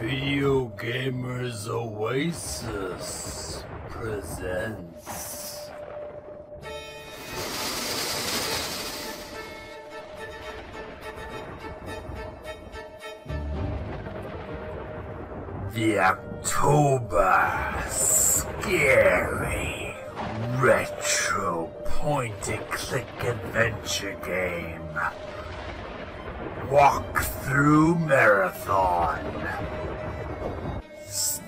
Video Gamers Oasis presents. The October Scary Retro Point and Click Adventure Game. Walk through Marathon.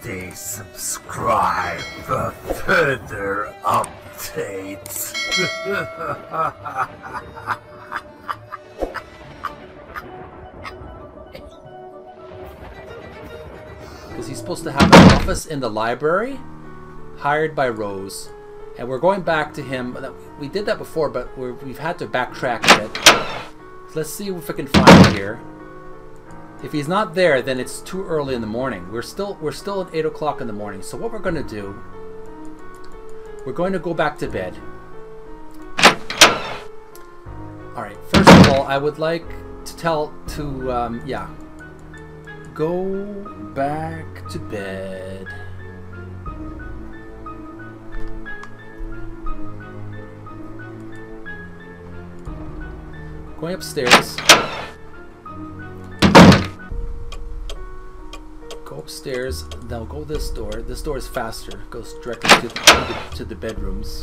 Stay subscribed for further updates. because he's supposed to have an office in the library, hired by Rose, and we're going back to him. We did that before, but we're, we've had to backtrack a bit. Let's see if we can find him here. If he's not there, then it's too early in the morning. We're still we're still at eight o'clock in the morning. So what we're going to do? We're going to go back to bed. All right. First of all, I would like to tell to um, yeah go back to bed. Going upstairs. Upstairs. Now go this door. This door is faster. Goes directly to, to, the, to the bedrooms.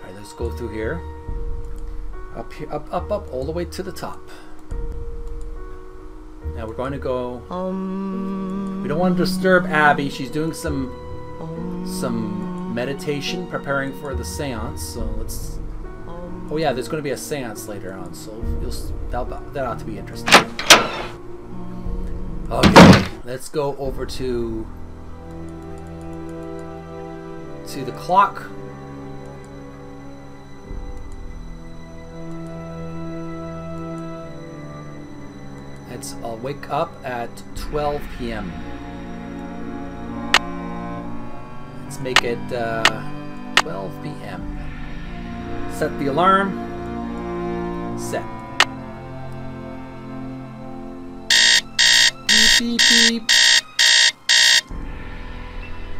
Alright, let's go through here. Up here, up, up, up, all the way to the top. Now we're going to go. Um, We don't want to disturb Abby. She's doing some some meditation, preparing for the séance. So let's. Oh yeah, there's going to be a séance later on, so that that ought to be interesting. Okay, let's go over to to the clock. It's I'll wake up at 12 p.m. Let's make it uh, 12 p.m. Set the alarm. Set. Beep beep beep.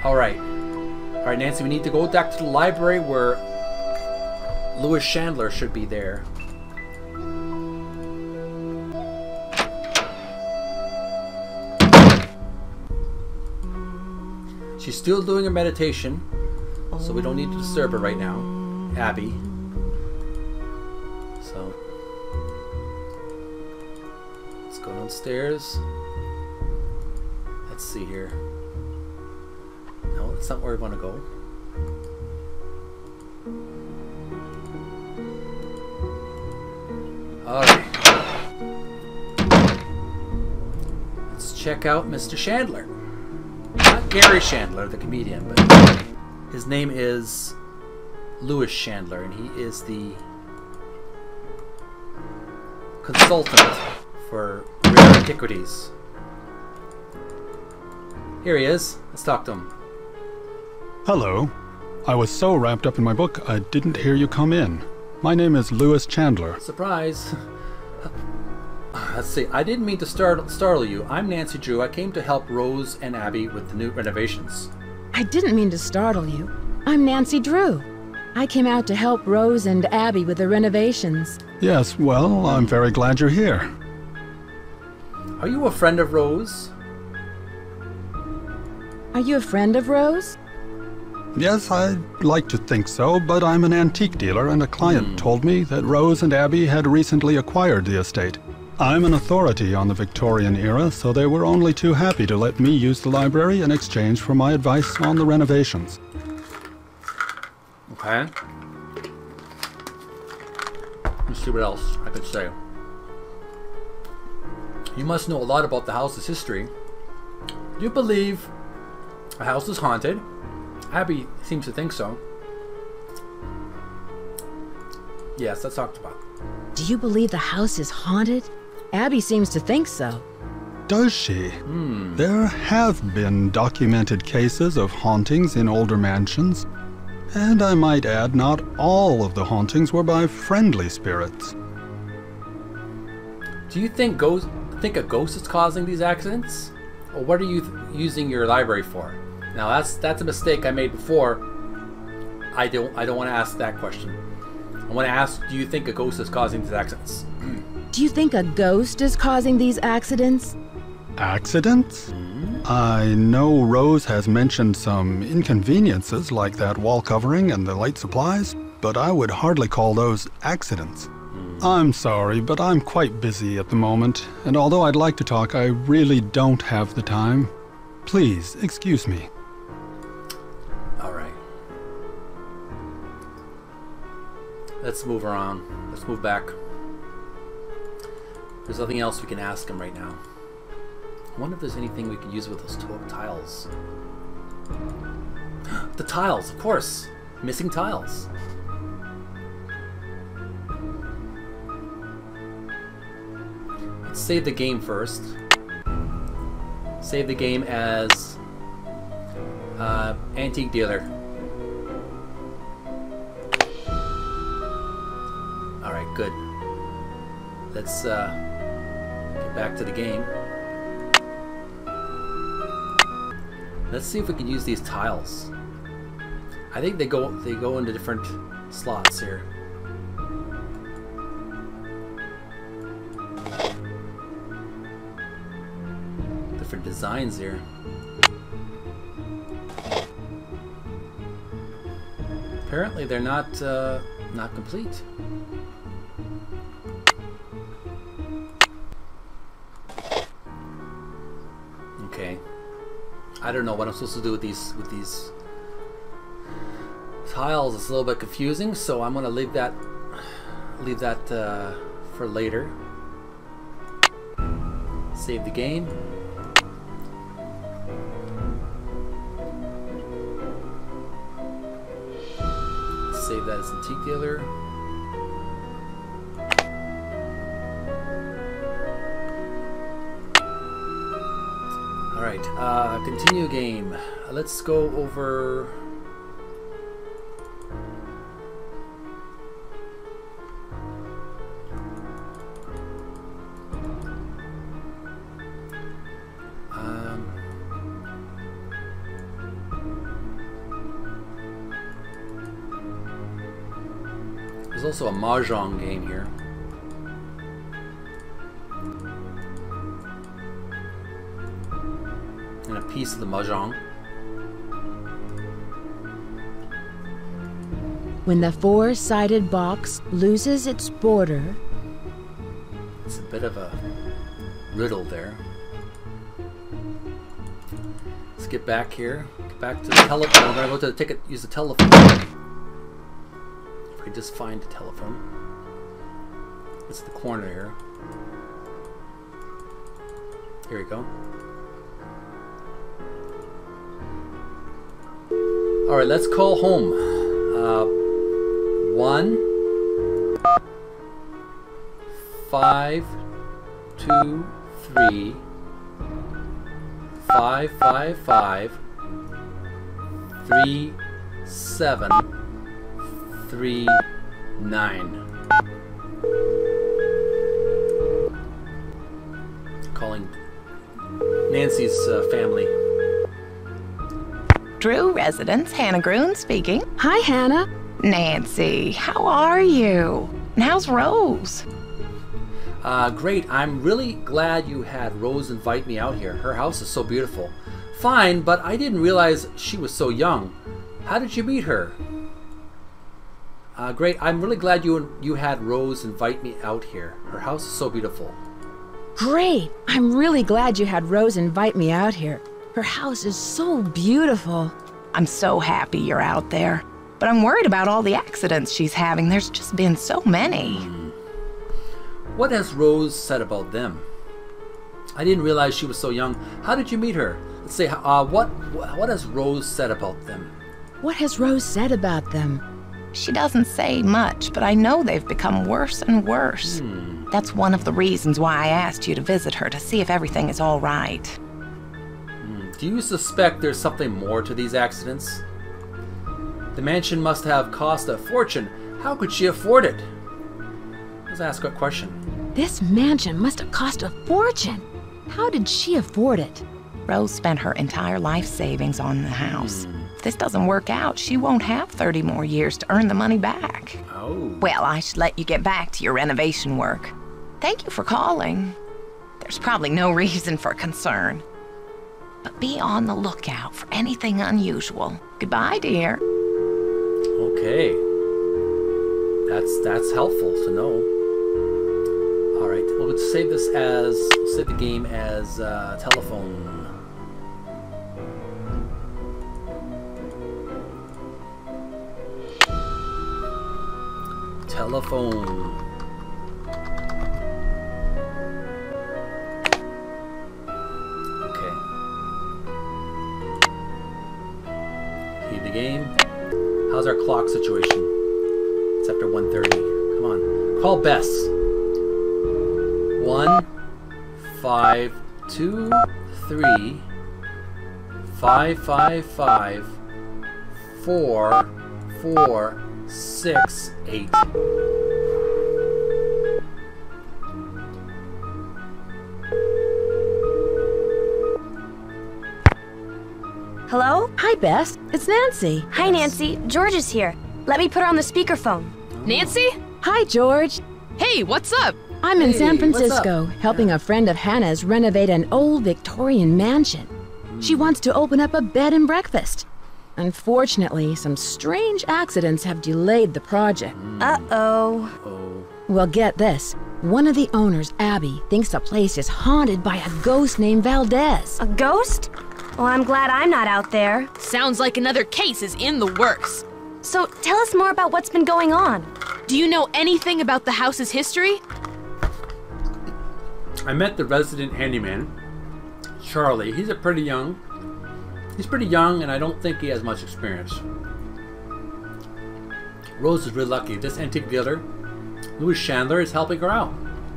All right, all right, Nancy. We need to go back to the library where Louis Chandler should be there. She's still doing her meditation, so we don't need to disturb her right now, Abby. So let's go downstairs. Let's see here. No, that's not where we want to go. Alright. Let's check out Mr. Chandler not Gary Chandler, the comedian, but his name is Louis Chandler, and he is the consultant for rare antiquities. Here he is. Let's talk to him. Hello. I was so wrapped up in my book, I didn't hear you come in. My name is Louis Chandler. Surprise. Let's see. I didn't mean to startle, startle you. I'm Nancy Drew. I came to help Rose and Abby with the new renovations. I didn't mean to startle you. I'm Nancy Drew. I came out to help Rose and Abby with the renovations. Yes, well, I'm very glad you're here. Are you a friend of Rose? Are you a friend of Rose? Yes, I'd like to think so, but I'm an antique dealer, and a client hmm. told me that Rose and Abby had recently acquired the estate. I'm an authority on the Victorian era, so they were only too happy to let me use the library in exchange for my advice on the renovations. Okay. Let's see what else I could say. You must know a lot about the house's history. Do you believe a house is haunted? Abby seems to think so. Yes, that's talked about. Do you believe the house is haunted? Abby seems to think so. Does she? Hmm. There have been documented cases of hauntings in older mansions, And I might add, not all of the hauntings were by friendly spirits. Do you think ghost think a ghost is causing these accidents, or what are you th- using your library for? Now that's that's a mistake I made before. I don't I don't want to ask that question. I want to ask, do you think a ghost is causing these accidents? Do you think a ghost is causing these accidents? Accidents? I know Rose has mentioned some inconveniences like that wall covering and the light supplies, but I would hardly call those accidents. Hmm. I'm sorry, but I'm quite busy at the moment, and although I'd like to talk, I really don't have the time. Please, excuse me. All right. Let's move around. Let's move back. There's nothing else we can ask him right now. Wonder if there's anything we can use with those 12 tiles. the tiles, of course. Missing tiles. Let's save the game first. Save the game as uh, antique dealer. All right, good. Let's uh, get back to the game. Let's see if we can use these tiles. I think they go they go into different slots here. Different designs here. Apparently they're not uh, not complete. Don't know what I'm supposed to do with these with these tiles. It's a little bit confusing, so I'm gonna leave that leave that uh, for later. Save the game. Save that as antique dealer. All right, uh, continue game. Uh, let's go over. Um, there's also a mahjong game here. Piece of the mahjong. When the four sided box loses its border, It's a bit of a riddle there. Let's get back here. Get back to the telephone. We're gonna go to the ticket. Use the telephone. If we just find the telephone, it's the corner here. Here we go. All right, let's call home. Uh, one, five, two, three, five, five, five, three, seven, three, nine. Calling Nancy's uh, family. Drew residence, Hannah Gruen speaking. Hi, Hannah. Nancy, how are you? And how's Rose? Uh, great. I'm really glad you had Rose invite me out here. Her house is so beautiful. Fine, but I didn't realize she was so young. How did you meet her? Uh, great. I'm really glad you you had Rose invite me out here. Her house is so beautiful. Great. I'm really glad you had Rose invite me out here. Her house is so beautiful. I'm so happy you're out there. But I'm worried about all the accidents she's having. There's just been so many. What has Rose said about them? I didn't realize she was so young. How did you meet her? Let's say, uh, what what has Rose said about them? What has Rose said about them? She doesn't say much, but I know they've become worse and worse. That's one of the reasons why I asked you to visit her to see if everything is all right. Do you suspect there's something more to these accidents? The mansion must have cost a fortune. How could she afford it? Let's ask a question. This mansion must have cost a fortune. How did she afford it? Rose spent her entire life savings on the house. Hmm. If this doesn't work out, she won't have 30 more years to earn the money back. Oh. Well, I should let you get back to your renovation work. Thank you for calling. There's probably no reason for concern. But be on the lookout for anything unusual. Goodbye, dear. Okay. That's that's helpful to know. All right, well, save this as save the game as uh, telephone. Telephone. Game. How's our clock situation? It's after 1.30. Come on. Call Bess. One, five, two, three, five, five, five, four, four, six, eight. Hello? Hi, Bess. It's Nancy. Hi, Nancy. George is here. Let me put her on the speakerphone. Nancy? Hi, George. Hey, what's up? I'm in Hey, San? Francisco helping a friend of Hannah's renovate an old Victorian mansion. She wants to open up a bed and breakfast. Unfortunately, some strange accidents have delayed the project. Uh oh. Oh. Well, get this. One of the owners, Abby, thinks the place is haunted by a ghost named Valdez. A ghost? Well, I'm glad I'm not out there. Sounds like another case is in the works. So tell us more about what's been going on. Do you know anything about the house's history? I met the resident handyman, Charlie. He's a pretty young. He's pretty young, and I don't think he has much experience. Rose is really lucky. This antique dealer, Louis Chandler, is helping her out,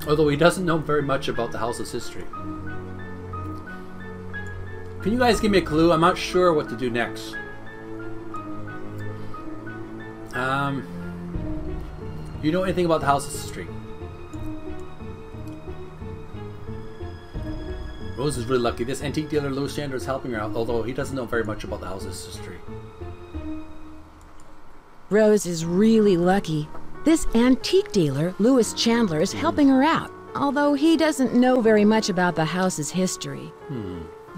although he doesn't know very much about the house's history. Can you guys give me a clue? I'm not sure what to do next. Um, you know anything about the house's history? Rose is really lucky. This antique dealer, Louis Chandler, is helping her out, although he doesn't know very much about the house's history. Rose is really lucky. This antique dealer, Louis Chandler, is helping her out, although he doesn't know very much about the house's history.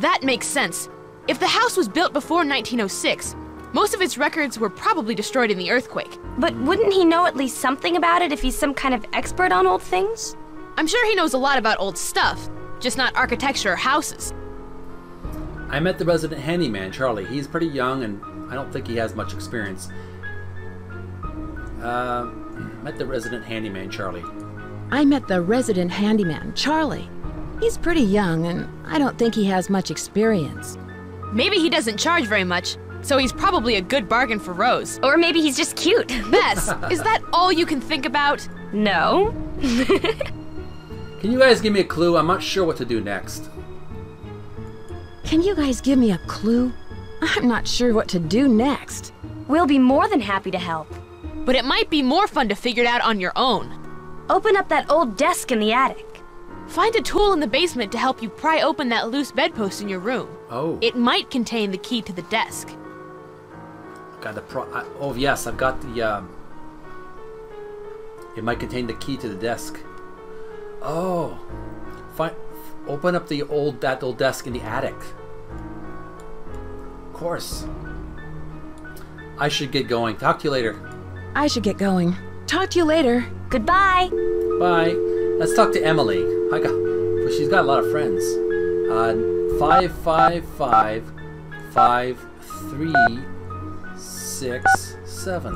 That makes sense. If the house was built before 1906, most of its records were probably destroyed in the earthquake. But wouldn't he know at least something about it if he's some kind of expert on old things? I'm sure he knows a lot about old stuff, just not architecture or houses. I met the resident handyman, Charlie. He's pretty young, and I don't think he has much experience. Uh, met the resident handyman, Charlie. I met the resident handyman, Charlie. He's pretty young, and I don't think he has much experience. Maybe he doesn't charge very much, so he's probably a good bargain for Rose. Or maybe he's just cute. Bess, is that all you can think about? no. Can you guys give me a clue? I'm not sure what to do next. Can you guys give me a clue? I'm not sure what to do next. We'll be more than happy to help. But it might be more fun to figure it out on your own. Open up that old desk in the attic. Find a tool in the basement to help you pry open that loose bedpost in your room. Oh, It might contain the key to the desk. got the pro. I, oh yes, I've got the. Um, it might contain the key to the desk. Oh, find. Open up the old that old desk in the attic. Of course. I should get going. Talk to you later. I should get going. Talk to you later. Goodbye. Bye. Let's talk to Emily. I got. well, She's got a lot of friends. Uh, five five five five three six seven.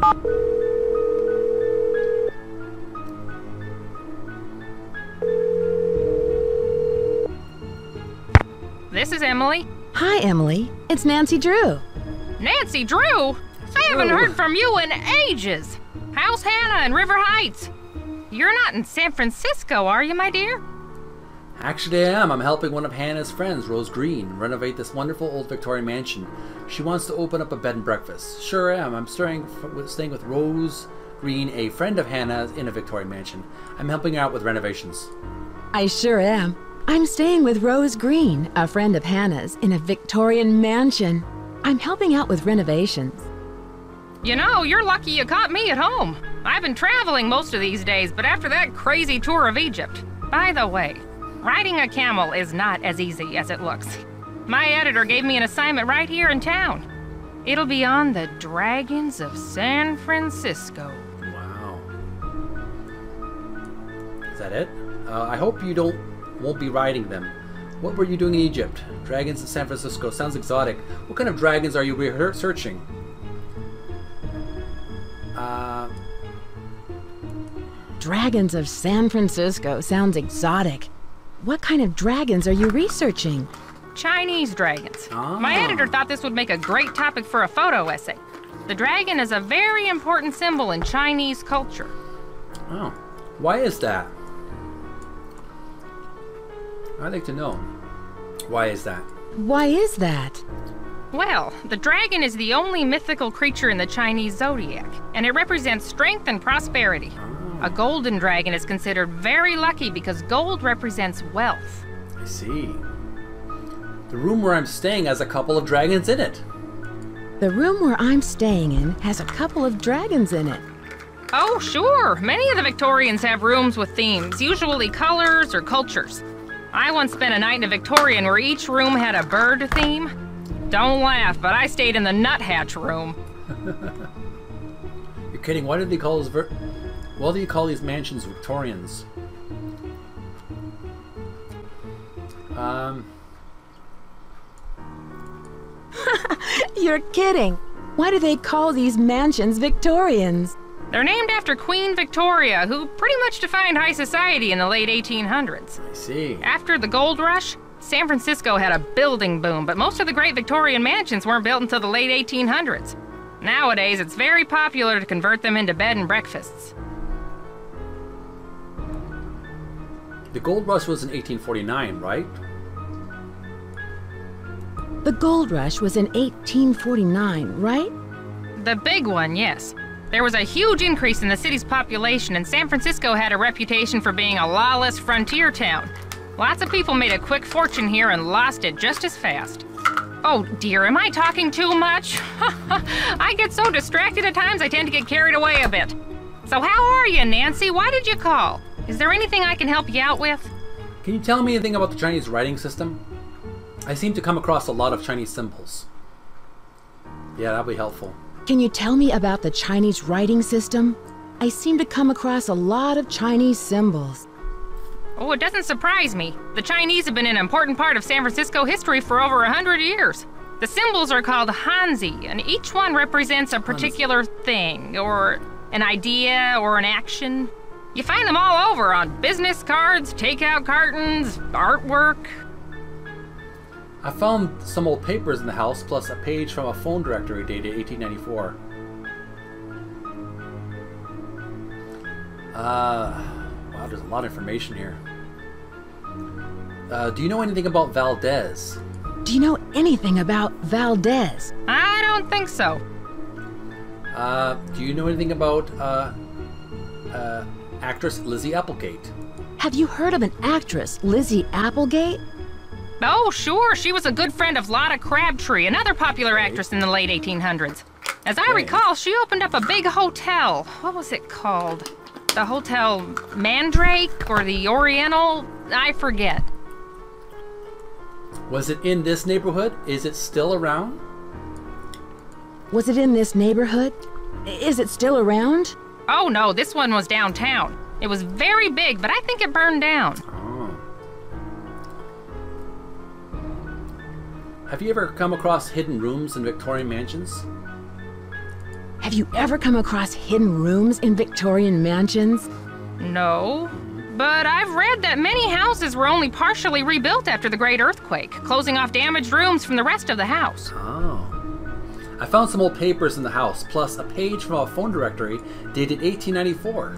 This is Emily. Hi, Emily. It's Nancy Drew. Nancy Drew? I haven't heard from you in ages. How's Hannah in River Heights? You're not in San Francisco, are you, my dear? Actually, I am. I'm helping one of Hannah's friends, Rose Green, renovate this wonderful old Victorian mansion. She wants to open up a bed and breakfast. Sure I am. I'm staying, with- staying with Rose, Green, a friend of Hannah's in a Victorian mansion. I'm helping her out with renovations. I sure am. I'm staying with Rose Green, a friend of Hannah's, in a Victorian mansion. I'm helping out with renovations. You know, you're lucky you caught me at home. I've been traveling most of these days, but after that crazy tour of Egypt. By the way, riding a camel is not as easy as it looks. My editor gave me an assignment right here in town. It'll be on the Dragons of San Francisco. Wow. Is that it? Uh, I hope you don't won't be riding them. What were you doing in Egypt? Dragons of San Francisco sounds exotic. What kind of dragons are you researching? Uh, Dragons of San Francisco sounds exotic. What kind of dragons are you researching? Chinese dragons. Ah. My editor thought this would make a great topic for a photo essay. The dragon is a very important symbol in Chinese culture. oh, why is that? I'd like to know. Why is that? Why is that? Well, the dragon is the only mythical creature in the Chinese zodiac, and it represents strength and prosperity. A golden dragon is considered very lucky because gold represents wealth. I see. The room where I'm staying has a couple of dragons in it. The room where I'm staying in has a couple of dragons in it. Oh, sure. Many of the Victorians have rooms with themes, usually colors or cultures. I once spent a night in a Victorian where each room had a bird theme. Don't laugh, but I stayed in the nuthatch room. You're kidding. Why did they call those ver- Why do you call these mansions Victorians? Um, You're kidding. Why do they call these mansions Victorians? They're named after Queen Victoria, who pretty much defined high society in the late 1800s. I see. After the gold rush, San Francisco had a building boom, but most of the great Victorian mansions weren't built until the late 1800s. Nowadays, it's very popular to convert them into bed and breakfasts. The gold rush was in 1849, right? The gold rush was in 1849, right? The big one, yes. There was a huge increase in the city's population, and San Francisco had a reputation for being a lawless frontier town. Lots of people made a quick fortune here and lost it just as fast. Oh dear, am I talking too much? I get so distracted at times I tend to get carried away a bit. So, how are you, Nancy? Why did you call? Is there anything I can help you out with? Can you tell me anything about the Chinese writing system? I seem to come across a lot of Chinese symbols. Yeah, that'd be helpful. Can you tell me about the Chinese writing system? I seem to come across a lot of Chinese symbols. Oh, it doesn't surprise me. The Chinese have been an important part of San Francisco history for over a hundred years. The symbols are called Hanzi, and each one represents a particular thing, or an idea, or an action. You find them all over on business cards, takeout cartons, artwork. I found some old papers in the house, plus a page from a phone directory dated 1894. Uh, wow, there's a lot of information here. Uh, do you know anything about Valdez? Do you know anything about Valdez? I don't think so. Uh, do you know anything about uh, uh, actress Lizzie Applegate? Have you heard of an actress, Lizzie Applegate? Oh, sure, she was a good friend of Lotta Crabtree, another popular actress in the late 1800s. As I recall, she opened up a big hotel. What was it called? The Hotel Mandrake or the Oriental? I forget. Was it in this neighborhood? Is it still around? Was it in this neighborhood? Is it still around? Oh no, this one was downtown. It was very big, but I think it burned down. Oh. Have you ever come across hidden rooms in Victorian mansions? Have you ever come across hidden rooms in Victorian mansions? No. But I've read that many houses were only partially rebuilt after the Great Earthquake, closing off damaged rooms from the rest of the house. Oh. I found some old papers in the house, plus a page from a phone directory dated 1894.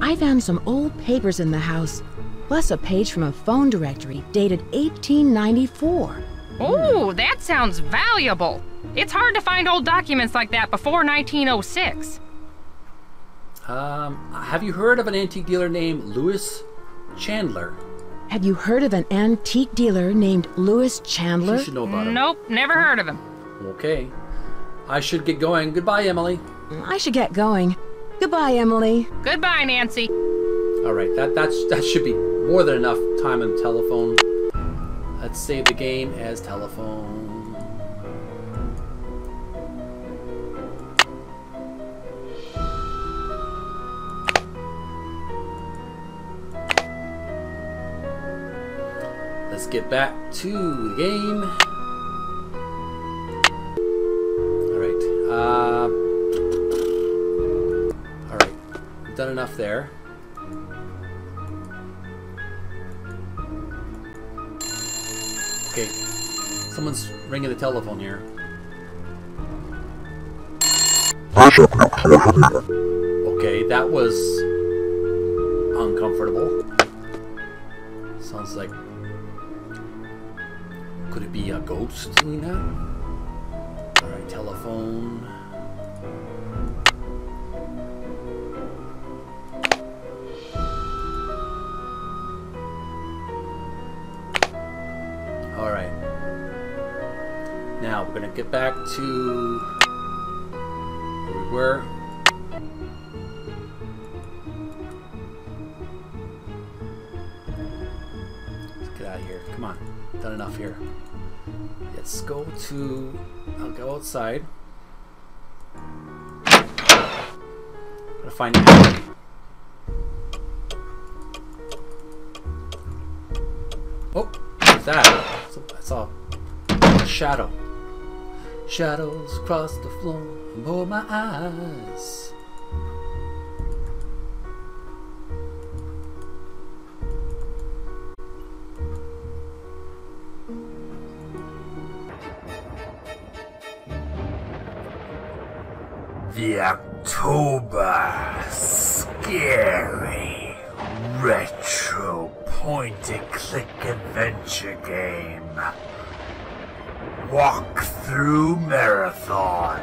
I found some old papers in the house, plus a page from a phone directory dated 1894. Oh, that sounds valuable. It's hard to find old documents like that before 1906. Um, have you heard of an antique dealer named Louis Chandler? Have you heard of an antique dealer named Louis Chandler? You should know about him. Nope, never heard of him. Okay. I should get going. Goodbye, Emily. I should get going. Goodbye, Emily. Goodbye, Nancy. All right, that that's that should be more than enough time on the telephone. Let's save the game as telephone. Let's get back to the game. Enough there. Okay. Someone's ringing the telephone here. Okay, that was uncomfortable. Sounds like. Could it be a ghost doing that? Alright, telephone. Now we're gonna get back to where we were. Let's get out of here. Come on. Done enough here. Let's go to. I'll go outside. Gotta find. Oh, what's that? I saw a shadow. Shadows cross the floor before my eyes. The October scary retro point and click adventure game. Walk through marathon.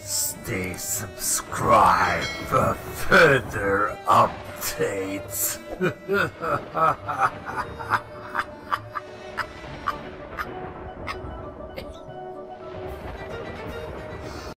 Stay subscribed for further updates.